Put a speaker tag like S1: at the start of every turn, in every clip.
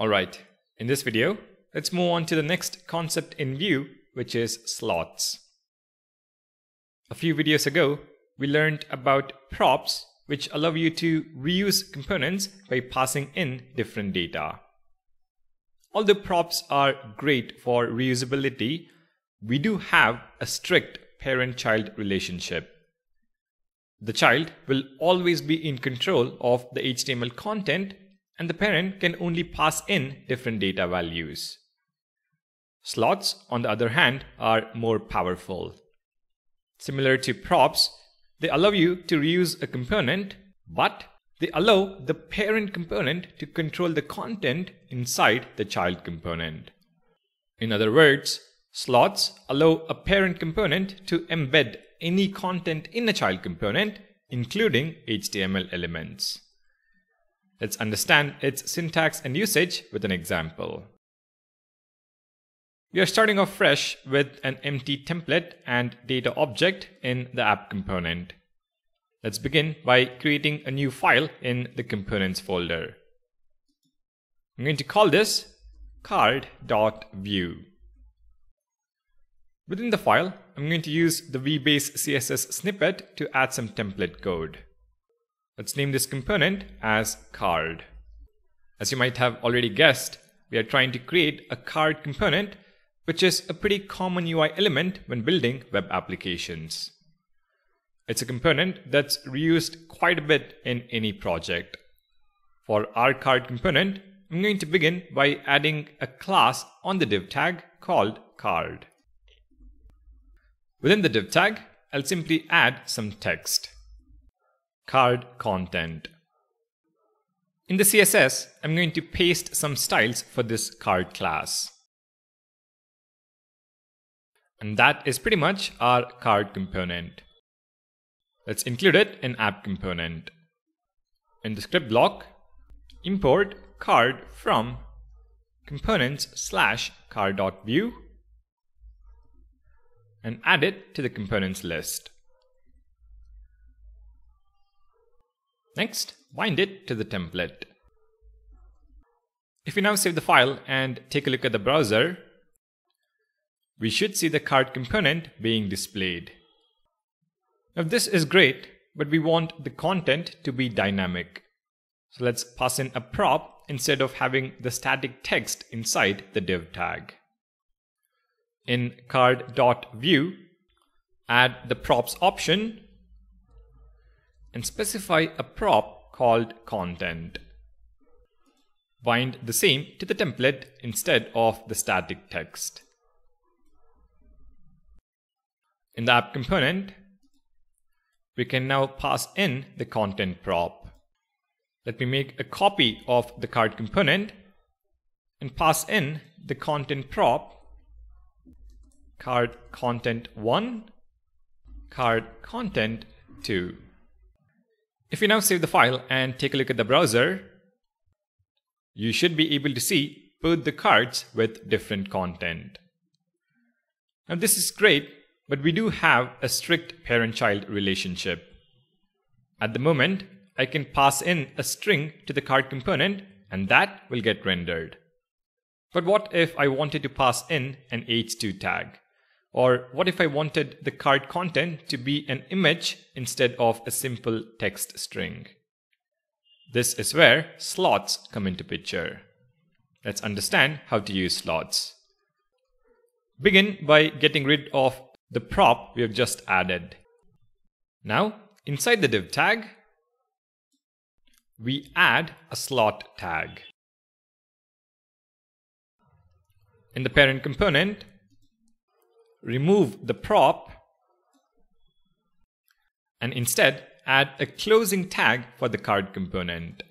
S1: Alright, in this video, let's move on to the next concept in Vue, which is slots. A few videos ago, we learned about props, which allow you to reuse components by passing in different data. Although props are great for reusability, we do have a strict parent-child relationship. The child will always be in control of the HTML content and the parent can only pass in different data values. Slots, on the other hand, are more powerful. Similar to props, they allow you to reuse a component, but they allow the parent component to control the content inside the child component. In other words, slots allow a parent component to embed any content in a child component, including HTML elements. Let's understand its syntax and usage with an example. We are starting off fresh with an empty template and data object in the app component. Let's begin by creating a new file in the components folder. I'm going to call this card.vue. Within the file, I'm going to use the vbase CSS snippet to add some template code. Let's name this component as card. As you might have already guessed, we are trying to create a card component, which is a pretty common UI element when building web applications. It's a component that's reused quite a bit in any project. For our card component, I'm going to begin by adding a class on the div tag called card. Within the div tag, I'll simply add some text card content. In the CSS, I'm going to paste some styles for this card class. And that is pretty much our card component. Let's include it in app component. In the script block, import card from components slash card.vue and add it to the components list. Next, bind it to the template. If we now save the file and take a look at the browser, we should see the card component being displayed. Now this is great, but we want the content to be dynamic. So let's pass in a prop instead of having the static text inside the div tag. In card.vue, add the props option and specify a prop called content. Bind the same to the template instead of the static text. In the app component, we can now pass in the content prop. Let me make a copy of the card component and pass in the content prop card content 1 card content 2 if you now save the file and take a look at the browser, you should be able to see both the cards with different content. Now this is great, but we do have a strict parent-child relationship. At the moment, I can pass in a string to the card component and that will get rendered. But what if I wanted to pass in an h2 tag? Or what if I wanted the card content to be an image instead of a simple text string? This is where slots come into picture. Let's understand how to use slots. Begin by getting rid of the prop we have just added. Now, inside the div tag, we add a slot tag. In the parent component, remove the prop and instead add a closing tag for the card component.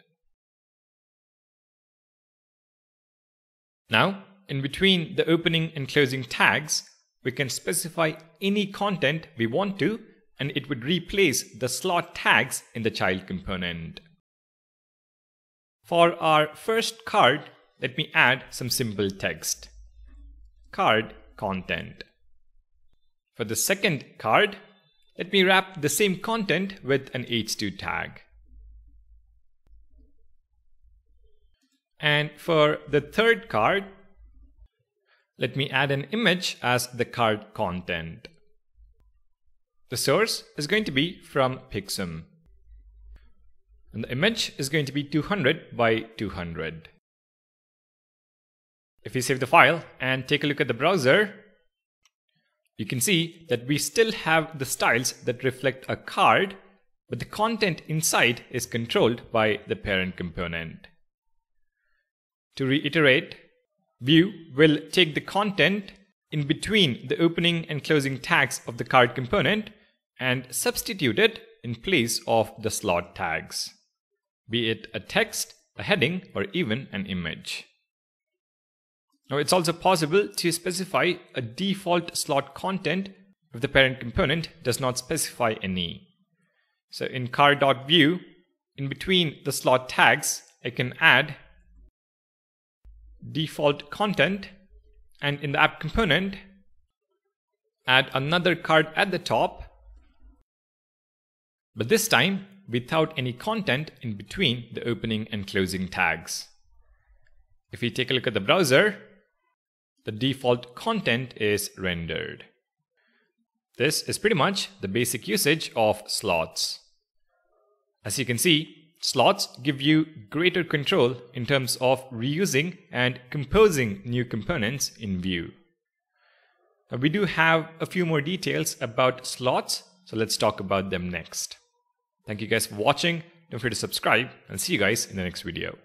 S1: Now, in between the opening and closing tags, we can specify any content we want to and it would replace the slot tags in the child component. For our first card, let me add some simple text. Card content. For the second card, let me wrap the same content with an h2 tag. And for the third card, let me add an image as the card content. The source is going to be from Picsum. And the image is going to be 200 by 200. If we save the file and take a look at the browser, you can see that we still have the styles that reflect a card, but the content inside is controlled by the parent component. To reiterate, Vue will take the content in between the opening and closing tags of the card component and substitute it in place of the slot tags, be it a text, a heading, or even an image. Now it's also possible to specify a default slot content if the parent component does not specify any. So in card.vue, in between the slot tags, I can add default content and in the app component, add another card at the top, but this time without any content in between the opening and closing tags. If we take a look at the browser, the default content is rendered. This is pretty much the basic usage of slots. As you can see, slots give you greater control in terms of reusing and composing new components in Vue. Now we do have a few more details about slots, so let's talk about them next. Thank you guys for watching. Don't forget to subscribe and see you guys in the next video.